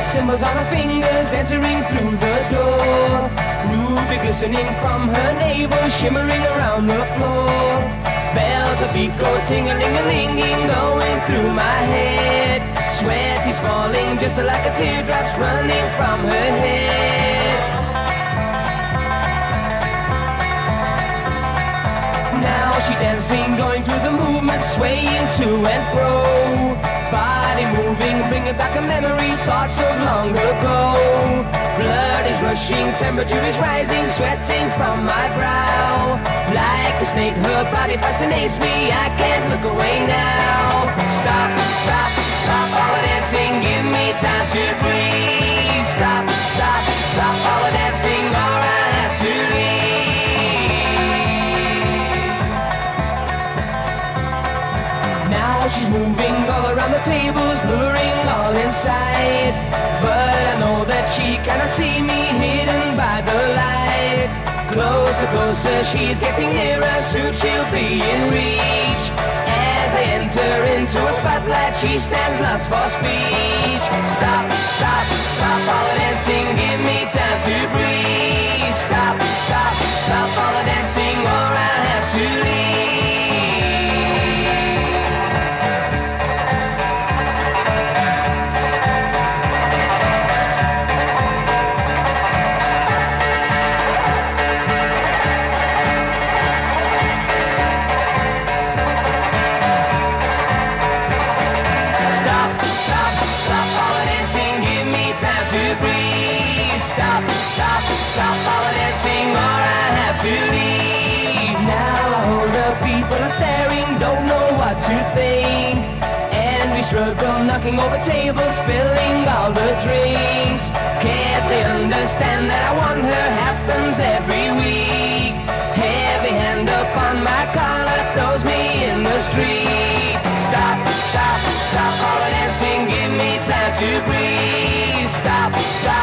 cymbals on her fingers entering through the door. Ruby glistening from her navel, shimmering around the floor. Bells of beat go ting-a-ling-a-linging, going through my head. Sweat is falling just like a teardrops running from her head. Now she dancing, going through the movement, swaying to and fro. Moving, bringing back a memory, thoughts of long ago. Blood is rushing, temperature is rising, sweating from my brow. Like a snake, her body fascinates me, I can't look away Now she's moving all around the tables, luring all inside. But I know that she cannot see me hidden by the light. Closer, closer, she's getting nearer, soon she'll be in reach. As I enter into her spotlight, she stands lost for speech. Stop, stop, stop all the dancing, stop, stop all the dancing or I have to leave. Now all the people are staring, don't know what to think. And we struggle, knocking over tables, spilling all the drinks. Can't they understand that I want her happens every week? Heavy hand upon my collar throws me in the street. Stop, stop, stop all the dancing, give me time to breathe. Stop, stop.